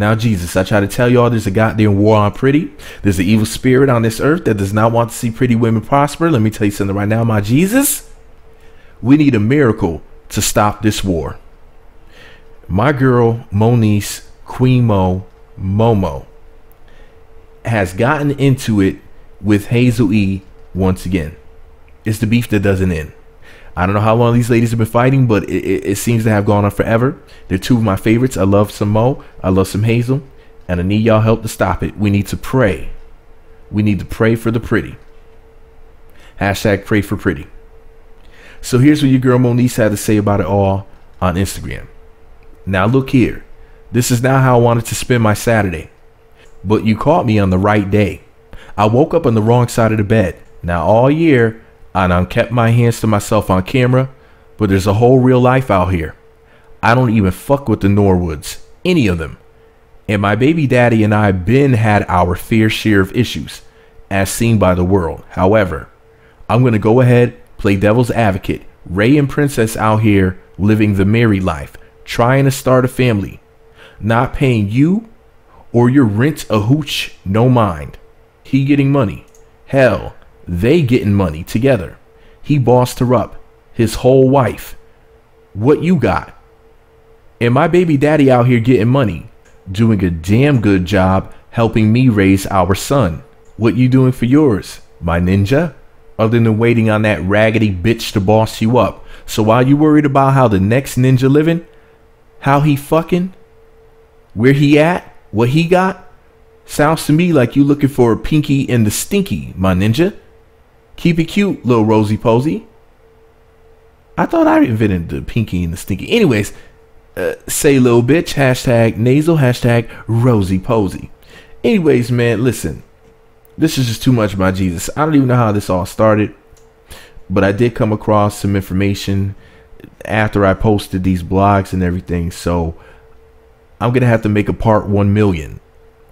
Now, Jesus, I try to tell y'all there's a goddamn war on pretty. There's an evil spirit on this earth that does not want to see pretty women prosper. Let me tell you something right now, my Jesus. We need a miracle to stop this war. My girl, Moniece, Queen Mo, Momo, has gotten into it with Hazel E once again. It's the beef that doesn't end. I don't know how long these ladies have been fighting, but it, it, it, seems to have gone on forever. They're two of my favorites. I love some Mo. I love some Hazel. And I need y'all help to stop it. We need to pray. We need to pray for the pretty. Hashtag pray for pretty. So here's what your girl Moniece had to say about it all on Instagram. Now look here. This is not how I wanted to spend my Saturday. But you caught me on the right day. I woke up on the wrong side of the bed. Now all year I done kept my hands to myself on camera, but there's a whole real life out here. I don't even fuck with the Norwoods, any of them. And my baby daddy and I been had our fair share of issues, as seen by the world. However, I'm gonna go ahead, play devil's advocate. Ray and Princess out here living the married life, trying to start a family, not paying you or your rent a hooch no mind. He getting money. Hell, they getting money together. He bossed her up, his whole wife. What you got? And my baby daddy out here getting money, doing a damn good job helping me raise our son. What you doing for yours, my ninja? Other than waiting on that raggedy bitch to boss you up. So while you worried about how the next ninja living, how he fucking, where he at, what he got, sounds to me like you looking for a pinky and the stinky, my ninja. Keep it cute, little Rosy Posy. I thought I invented the pinky and the stinky. Anyways, uh, say little bitch, hashtag nasal, hashtag Rosy Posy. Anyways, man, listen. This is just too much, my Jesus. I don't even know how this all started, but I did come across some information after I posted these blogs and everything. So I'm going to have to make a part 1 million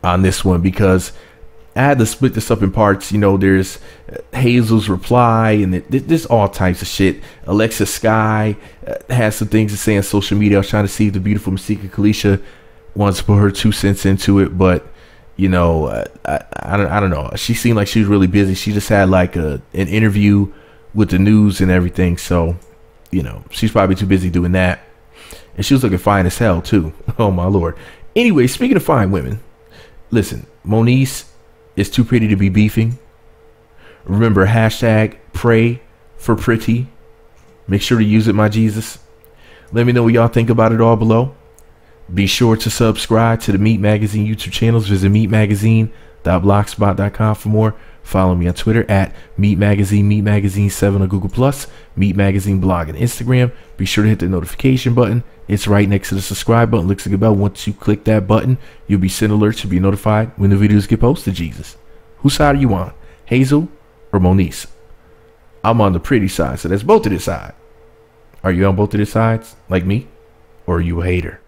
on this one because I had to split this up in parts. You know, there's Hazel's reply, and there's all types of shit. Alexa Sky uh, has some things to say on social media. I was trying to see if the beautiful Masika Kalysha wants to put her two cents into it, but you know, uh, I, I, don't, I don't know. She seemed like she was really busy. She just had like a an interview with the news and everything, so you know, she's probably too busy doing that. And she was looking fine as hell too. Oh my lord. Anyway, speaking of fine women, listen, Moniece is too pretty to be beefing. Remember, hashtag pray for pretty. Make sure to use it, my Jesus. Let me know what y'all think about it all below. Be sure to subscribe to the MEET Magazine YouTube channels. Visit meetmagazine.blogspot.com for more. Follow me on Twitter at MEET Magazine, MEET Magazine 7 on Google Plus, MEET Magazine blog and Instagram. Be sure to hit the notification button. It's right next to the subscribe button. Looks like a bell. Once you click that button, you'll be sent alerts to be notified when the videos get posted. Jesus. Whose side are you on? Hazel or Moniece? I'm on the pretty side, so that's both of the side. Are you on both of the sides, like me? Or are you a hater?